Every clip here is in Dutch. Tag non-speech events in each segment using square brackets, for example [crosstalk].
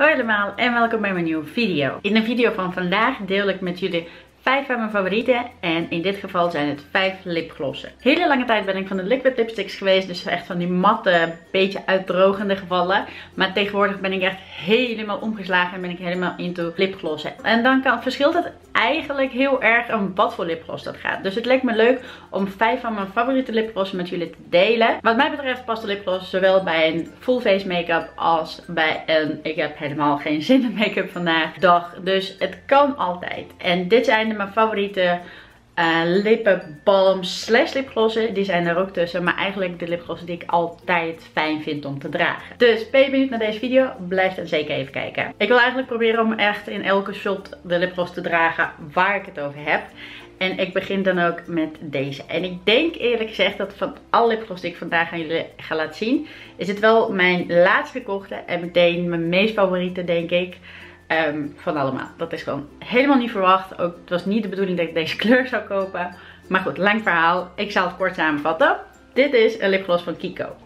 Hoi allemaal en welkom bij mijn nieuwe video. In de video van vandaag deel ik met jullie 5 van mijn favorieten. En in dit geval zijn het 5 lipglossen. Hele lange tijd ben ik van de liquid lipsticks geweest. Dus echt van die matte, beetje uitdrogende gevallen. Maar tegenwoordig ben ik echt helemaal omgeslagen en ben ik helemaal into lipglossen. En dan kan, verschilt het eigenlijk heel erg om wat voor lipgloss dat gaat. Dus het leek me leuk om 5 van mijn favoriete lipglossen met jullie te delen. Wat mij betreft past de lipgloss zowel bij een full face make-up als bij een ik heb helemaal geen zin in make-up vandaag dag. Dus het kan altijd. En dit zijn mijn favoriete uh, lippenbalm slash lipglossen. Die zijn er ook tussen. Maar eigenlijk de lipglossen die ik altijd fijn vind om te dragen. Dus ben je benieuwd naar deze video? Blijf dan zeker even kijken. Ik wil eigenlijk proberen om echt in elke shot de lipgloss te dragen waar ik het over heb. En ik begin dan ook met deze. En ik denk eerlijk gezegd dat van alle lipgloss die ik vandaag aan jullie ga laten zien. Is het wel mijn laatste gekochte. En meteen mijn meest favoriete denk ik. Ehm, van allemaal. Dat is gewoon helemaal niet verwacht. Ook, het was niet de bedoeling dat ik deze [laughs] kleur zou kopen. Maar goed, lang verhaal. Ik zal het kort samenvatten. Dit is een lipgloss van Kiko.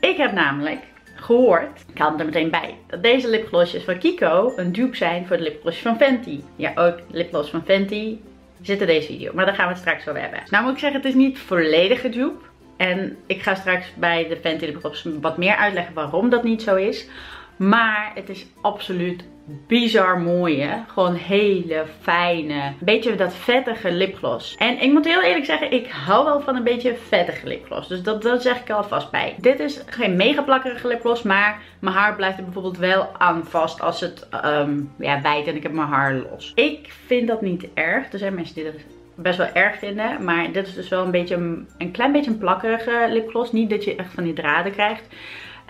Ik heb namelijk gehoord, ik haal het er meteen bij, dat deze lipglossjes van Kiko een dupe zijn voor de lipglossjes van Fenty. Ja, ook lipgloss van Fenty zit in deze video. Maar daar gaan we het straks over hebben. Nou moet ik zeggen, het is niet volledige dupe. En ik ga straks bij de Fenty lipgloss wat meer uitleggen waarom dat niet zo is. Maar het is absoluut bizar mooie. Gewoon hele fijne, beetje dat vettige lipgloss. En ik moet heel eerlijk zeggen, ik hou wel van een beetje vettige lipgloss. Dus dat, dat zeg ik alvast bij. Dit is geen mega plakkerige lipgloss, maar mijn haar blijft er bijvoorbeeld wel aan vast als het um, ja, bijt en ik heb mijn haar los. Ik vind dat niet erg. Er zijn mensen die dat best wel erg vinden. Maar dit is dus wel een beetje een, klein beetje een plakkerige lipgloss. Niet dat je echt van die draden krijgt.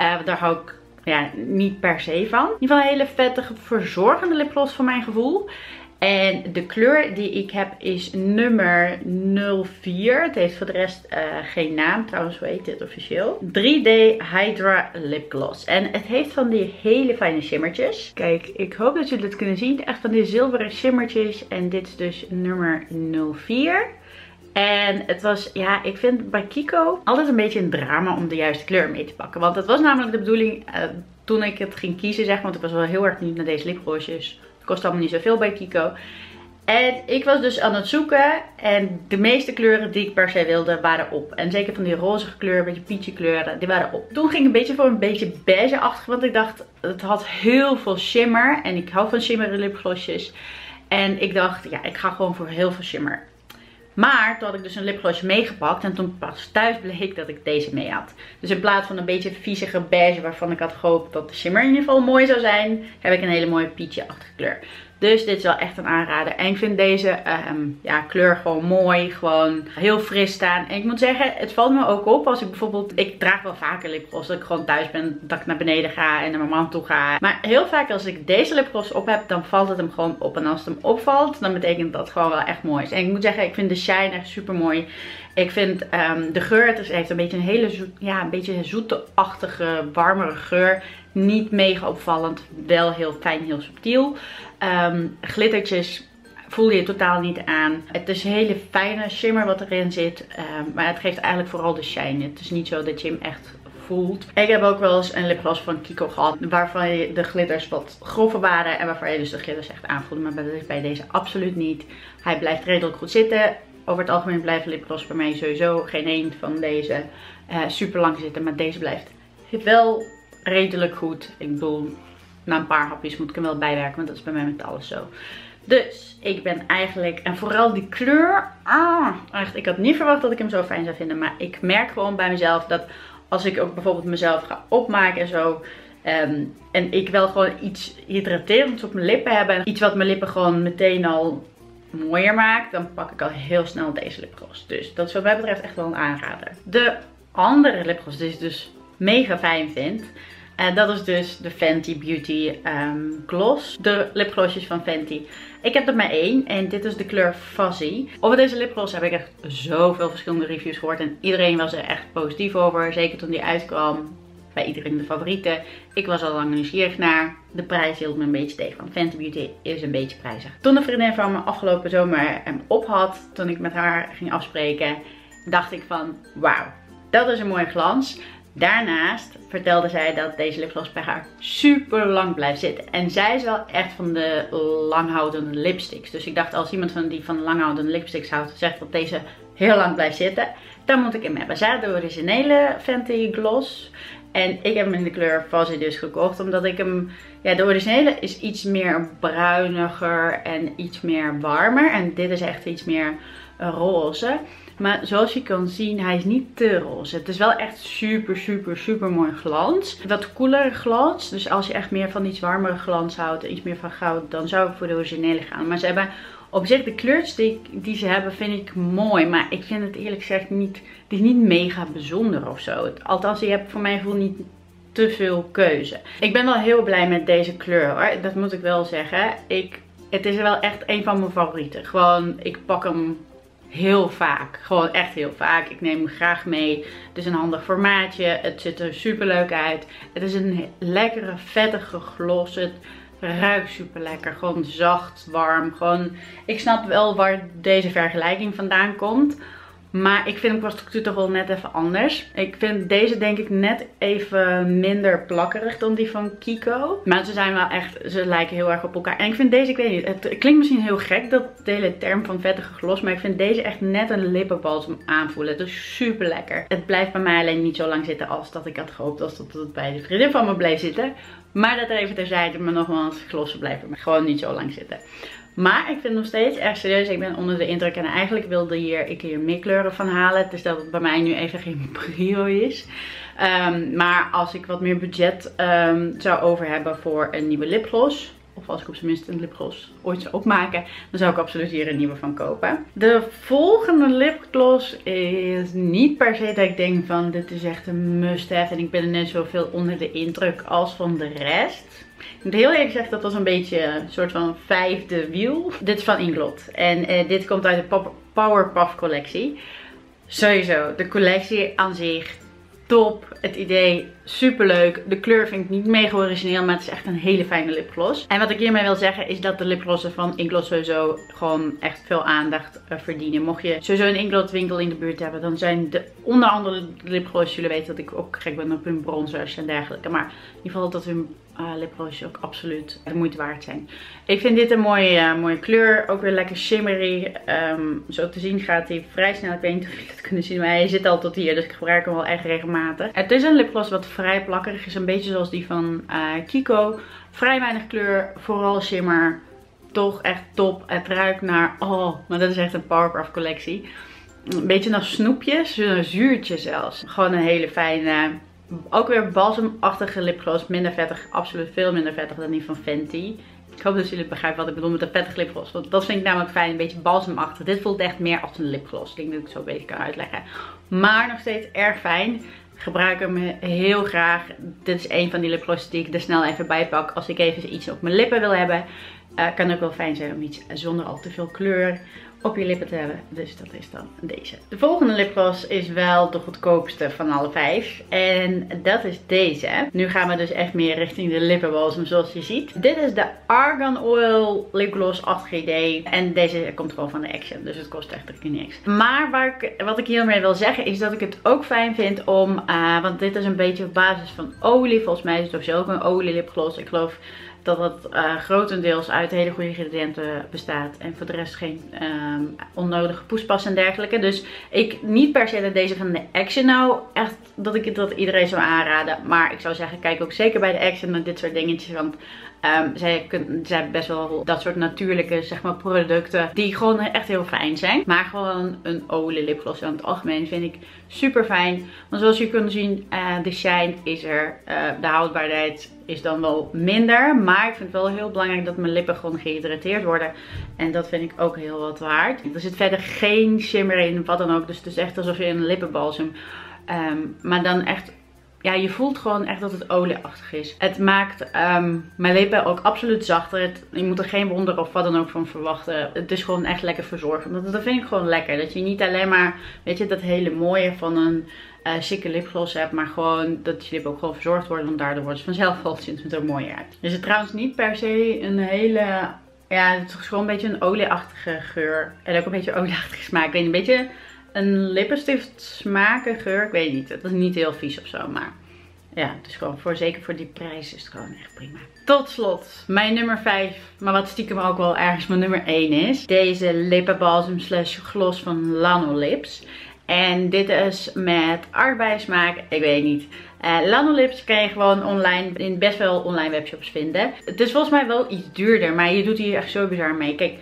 Uh, daar hou ik ja, niet per se van. In ieder geval een hele vettige, verzorgende lipgloss voor mijn gevoel. En de kleur die ik heb is nummer 04. Het heeft voor de rest uh, geen naam. Trouwens, hoe heet dit officieel? 3D Hydra Lip Gloss. En het heeft van die hele fijne shimmertjes. Kijk, ik hoop dat jullie het kunnen zien. Echt van die zilveren shimmertjes. En dit is dus nummer 04. En het was, ja, ik vind bij Kiko altijd een beetje een drama om de juiste kleur mee te pakken. Want het was namelijk de bedoeling uh, toen ik het ging kiezen, zeg, want ik was wel heel erg niet naar deze lipglossjes. Het kost allemaal niet zoveel bij Kiko. En ik was dus aan het zoeken en de meeste kleuren die ik per se wilde waren op. En zeker van die roze kleur, een beetje peachy kleuren, die waren op. Toen ging ik een beetje voor een beetje beige-achtig, want ik dacht het had heel veel shimmer. En ik hou van shimmer lipglossjes. En ik dacht, ja, ik ga gewoon voor heel veel shimmer. Maar toen had ik dus een lipglossje meegepakt. En toen pas thuis bleek dat ik deze mee had. Dus in plaats van een beetje viezige beige waarvan ik had gehoopt dat de shimmer in ieder geval mooi zou zijn. Heb ik een hele mooie peachy-achtige kleur. Dus dit is wel echt een aanrader. En ik vind deze ehm, ja, kleur gewoon mooi. Gewoon heel fris staan. En ik moet zeggen, het valt me ook op als ik bijvoorbeeld... Ik draag wel vaker lipgloss. Dat ik gewoon thuis ben. Dat ik naar beneden ga en naar mijn man toe ga. Maar heel vaak als ik deze lipgloss op heb, dan valt het hem gewoon op. En als het hem opvalt, dan betekent dat gewoon wel echt mooi is. En ik moet zeggen, ik vind de shine echt super mooi. Ik vind um, de geur, het heeft een beetje een hele zoet, ja, een beetje zoete-achtige, warmere geur. Niet mega opvallend, wel heel fijn, heel subtiel. Um, glittertjes voel je totaal niet aan. Het is een hele fijne shimmer wat erin zit. Um, maar het geeft eigenlijk vooral de shine. Het is niet zo dat je hem echt voelt. Ik heb ook wel eens een lipgloss van Kiko gehad. Waarvan je de glitters wat grover waren. En waarvan je dus de glitters echt aanvoelde. Maar dat is bij deze absoluut niet. Hij blijft redelijk goed zitten. Over het algemeen blijven lipgloss bij mij sowieso geen een van deze uh, super lang zitten. Maar deze blijft wel redelijk goed. Ik bedoel, na een paar hapjes moet ik hem wel bijwerken. Want dat is bij mij met alles zo. Dus ik ben eigenlijk, en vooral die kleur, ah, echt, ik had niet verwacht dat ik hem zo fijn zou vinden. Maar ik merk gewoon bij mezelf dat als ik ook bijvoorbeeld mezelf ga opmaken en zo. Ehm, en ik wel gewoon iets hydraterends op mijn lippen hebben. Iets wat mijn lippen gewoon meteen al mooier maakt. Dan pak ik al heel snel deze lipgloss. Dus dat is wat mij betreft echt wel een aanrader. De andere lipgloss die ik dus mega fijn vind. En dat is dus de Fenty Beauty um, Gloss. De lipglossjes van Fenty. Ik heb er maar één en dit is de kleur Fuzzy. Over deze lipgloss heb ik echt zoveel verschillende reviews gehoord. En iedereen was er echt positief over. Zeker toen die uitkwam. Bij iedereen de favoriete. Ik was al lang nieuwsgierig naar. De prijs hield me een beetje tegen. Want Fenty Beauty is een beetje prijzig. Toen de vriendin van me afgelopen zomer hem op had. Toen ik met haar ging afspreken. Dacht ik van wauw. Dat is een mooie glans. Daarnaast vertelde zij dat deze lipgloss bij haar super lang blijft zitten. En zij is wel echt van de langhoudende lipsticks. Dus ik dacht als iemand van die van langhoudende lipsticks houdt, zegt dat deze heel lang blijft zitten. Dan moet ik hem hebben. Zij had de originele Fenty Gloss. En ik heb hem in de kleur Fuzzy dus gekocht. Omdat ik hem... Ja, de originele is iets meer bruiniger en iets meer warmer. En dit is echt iets meer roze. Maar zoals je kan zien, hij is niet te roze. Het is wel echt super, super, super mooi glans. Wat koelere glans. Dus als je echt meer van iets warmere glans houdt, iets meer van goud, dan zou ik voor de originele gaan. Maar ze hebben op zich de kleurtjes die, die, ze hebben vind ik mooi. Maar ik vind het eerlijk gezegd niet, het is niet mega bijzonder of zo. Althans, je hebt voor mijn gevoel niet te veel keuze. Ik ben wel heel blij met deze kleur hoor. Dat moet ik wel zeggen. Ik, het is wel echt een van mijn favorieten. Gewoon, ik pak hem heel vaak. Gewoon echt heel vaak. Ik neem hem graag mee. Het is een handig formaatje. Het ziet er super leuk uit. Het is een lekkere, vettige gloss. Het ruikt super lekker. Gewoon zacht, warm. Gewoon, ik snap wel waar deze vergelijking vandaan komt. Maar ik vind hem qua structuur toch wel net even anders. Ik vind deze denk ik net even minder plakkerig dan die van Kiko. Maar ze zijn wel echt, ze lijken heel erg op elkaar. En ik vind deze, ik weet niet, het klinkt misschien heel gek dat hele term van vettige gloss. Maar ik vind deze echt net een lippenbalsem aanvoelen. Het is super lekker. Het blijft bij mij alleen niet zo lang zitten als dat ik had gehoopt. Als dat het bij de vriendin van me bleef zitten. Maar dat even terzijde. Maar nogmaals, glossen blijven gewoon niet zo lang zitten. Maar ik vind nog steeds echt serieus. Ik ben onder de indruk. En eigenlijk wilde hier ik hier meer kleuren van halen. Dus dat het bij mij nu even geen [laughs] prio is. Um, maar als ik wat meer budget um, zou over hebben voor een nieuwe lipgloss. Of als ik op zijn minst een lipgloss ooit zou opmaken. Dan zou ik absoluut hier een nieuwe van kopen. De volgende lipgloss is niet per se dat ik denk van dit is echt een must have. En ik ben er net zoveel onder de indruk als van de rest. Ik moet heel eerlijk zeggen, dat was een beetje een soort van vijfde wiel. Dit is van Inglot. En uh, dit komt uit de Powerpuff collectie. Sowieso, de collectie aan zich top. Het idee super leuk. De kleur vind ik niet mega origineel, maar het is echt een hele fijne lipgloss. En wat ik hiermee wil zeggen is dat de lipglossen van Inglot sowieso gewoon echt veel aandacht uh, verdienen. Mocht je sowieso een Inglot winkel in de buurt hebben, dan zijn de onder andere lipgloss. Jullie weten dat ik ook gek ben op hun bronzers en dergelijke. Maar in ieder geval dat hun uh, lipglossjes ook absoluut de moeite waard zijn. Ik vind dit een mooie, uh, mooie kleur. Ook weer lekker shimmery. Um, zo te zien gaat hij vrij snel. Ik weet niet of jullie het kunnen zien, maar hij zit al tot hier. Dus ik gebruik hem wel echt regelmatig. Het is een lipgloss wat vrij plakkerig is. Een beetje zoals die van uh, Kiko. Vrij weinig kleur. Vooral shimmer. Toch echt top. Het ruikt naar... Oh, maar dat is echt een Powerpuff collectie. Een beetje naar snoepjes. Een zuurtje zelfs. Gewoon een hele fijne ook weer balsemachtige lipgloss. Minder vettig. Absoluut veel minder vettig dan die van Fenty. Ik hoop dat jullie begrijpen wat ik bedoel met een vettig lipgloss. Want dat vind ik namelijk fijn. Een beetje balsemachtig. Dit voelt echt meer als een lipgloss. Ik denk dat ik het zo beetje kan uitleggen. Maar nog steeds erg fijn. Gebruik hem heel graag. Dit is een van die lipglosses die ik er snel even bij pak. Als ik even iets op mijn lippen wil hebben. Uh, kan ook wel fijn zijn om iets zonder al te veel kleur op je lippen te hebben. Dus dat is dan deze. De volgende lipgloss is wel de goedkoopste van alle vijf. En dat is deze. Nu gaan we dus echt meer richting de lippenbalsem zoals je ziet. Dit is de Argan Oil Lipgloss 8GD. En deze komt gewoon van de Action. Dus het kost echt niks. Maar waar ik, wat ik hiermee wil zeggen is dat ik het ook fijn vind om... Uh, want dit is een beetje op basis van olie. Volgens mij is het ook een olie lipgloss. Ik geloof dat het uh, grotendeels uit hele goede ingrediënten bestaat. En voor de rest geen um, onnodige poespas en dergelijke. Dus ik niet per se dat deze van de Action nou echt dat ik dat iedereen zou aanraden. Maar ik zou zeggen kijk ook zeker bij de Action naar dit soort dingetjes. Want um, zij, zij hebben best wel dat soort natuurlijke zeg maar, producten die gewoon echt heel fijn zijn. Maar gewoon een olie lipgloss in het algemeen vind ik super fijn. Want zoals je kunt zien, uh, de shine is er. Uh, de houdbaarheid is dan wel minder. Maar ik vind het wel heel belangrijk dat mijn lippen gewoon gehydrateerd worden. En dat vind ik ook heel wat waard. Er zit verder geen shimmer in, wat dan ook. Dus het is echt alsof je een lippenbalsem... Um, maar dan echt ja, je voelt gewoon echt dat het olieachtig is. Het maakt um, mijn lippen ook absoluut zachter. Je moet er geen wonder of wat dan ook van verwachten. Het is gewoon echt lekker verzorgd. Dat, dat vind ik gewoon lekker. Dat je niet alleen maar, weet je, dat hele mooie van een uh, lipgloss hebt. Maar gewoon dat je lippen ook gewoon verzorgd worden. Want daardoor wordt het vanzelf wel het er mooier uit. Dus het trouwens niet per se een hele... Ja, het is gewoon een beetje een olieachtige geur. En ook een beetje olieachtige smaak. Ik weet een beetje een lippenstift smaken, geur, ik weet niet. Het is niet heel vies of zo, maar ja, het is gewoon voor, zeker voor die prijs is het gewoon echt prima. Tot slot, mijn nummer 5, maar wat stiekem ook wel ergens mijn nummer 1 is. Deze lippenbalsem slash gloss van Lanolips. En dit is met aardbeiensmaak, ik weet niet. Uh, Lanolips kan je gewoon online, in best wel online webshops vinden. Het is volgens mij wel iets duurder, maar je doet hier echt zo bizar mee. Kijk,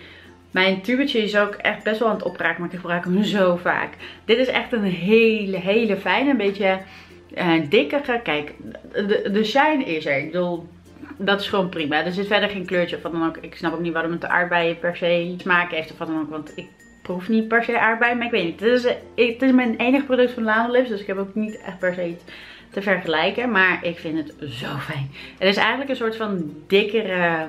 mijn tubetje is ook echt best wel aan het opraken, maar ik gebruik hem zo vaak. Dit is echt een hele, hele fijne, een beetje uh, dikkere. Kijk, de, de shine is er. Ik bedoel, dat is gewoon prima. Er zit verder geen kleurtje wat dan ook. Ik snap ook niet waarom het de aardbeien per se smaak heeft of wat dan ook. Want ik proef niet per se aardbeien, maar ik weet niet. Het is, is mijn enige product van Lanolips, dus ik heb ook niet echt per se iets te vergelijken. Maar ik vind het zo fijn. Het is eigenlijk een soort van dikkere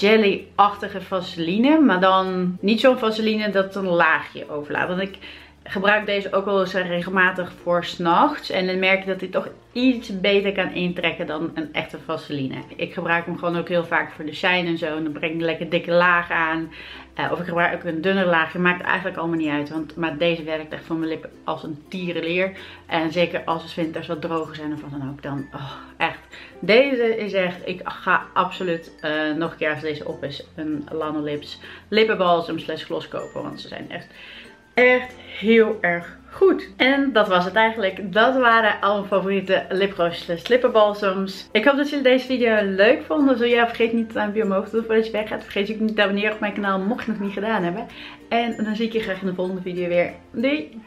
jelly-achtige vaseline. Maar dan niet zo'n vaseline dat een laagje overlaat. Want ik gebruik deze ook wel eens regelmatig voor s'nachts. En dan merk je dat hij toch iets beter kan intrekken dan een echte vaseline. Ik gebruik hem gewoon ook heel vaak voor de shine en zo. En dan breng ik een lekker dikke laag aan. Uh, of ik gebruik ook een dunner laagje. Maakt eigenlijk allemaal niet uit. Want, maar deze werkt echt voor mijn lippen als een tierenleer. En zeker als het winters wat droger zijn of wat dan ook. Dan oh, echt. Deze is echt. Ik ga absoluut uh, nog een keer als deze op is. Een Lanolips lippenbalsem slash gloss kopen. Want ze zijn echt echt heel erg goed. En dat was het eigenlijk. Dat waren al mijn favoriete lipglossjes lippenbalsems. Ik hoop dat jullie deze video leuk vonden. Zo ja, vergeet niet het duimpje omhoog te doen voordat je weggaat. Vergeet ook niet te abonneren op mijn kanaal mocht je het nog niet gedaan hebben. En dan zie ik je graag in de volgende video weer. Doei!